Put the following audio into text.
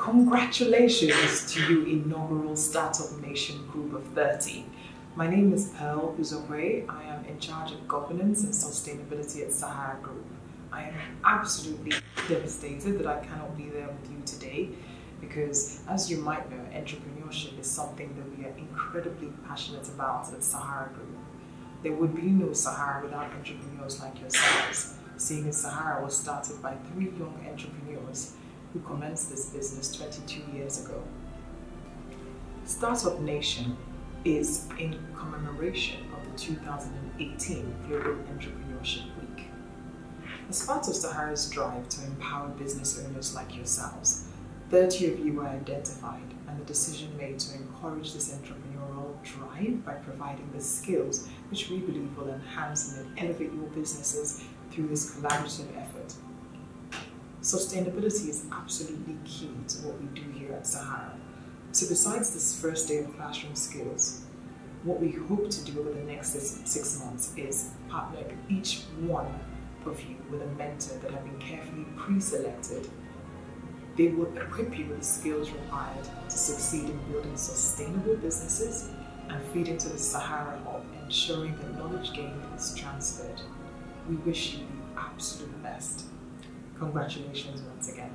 Congratulations to you inaugural Startup Nation group of 30. My name is Pearl Uzokwe. I am in charge of governance and sustainability at Sahara Group. I am absolutely devastated that I cannot be there with you today because as you might know, entrepreneurship is something that we are incredibly passionate about at Sahara Group. There would be no Sahara without entrepreneurs like yourselves, seeing as Sahara was started by three young entrepreneurs who commenced this business 22 years ago. Startup Nation is in commemoration of the 2018 Global Entrepreneurship Week. As part of Sahara's drive to empower business owners like yourselves, 30 of you were identified and the decision made to encourage this entrepreneurial drive by providing the skills which we believe will enhance and elevate your businesses through this collaborative effort. Sustainability is absolutely key to what we do here at Sahara. So besides this first day of classroom skills, what we hope to do over the next six months is partner each one of you with a mentor that have been carefully pre-selected they will equip you with the skills required to succeed in building sustainable businesses and feed into the Sahara Hub, ensuring the knowledge gained is transferred. We wish you the absolute. Congratulations once again.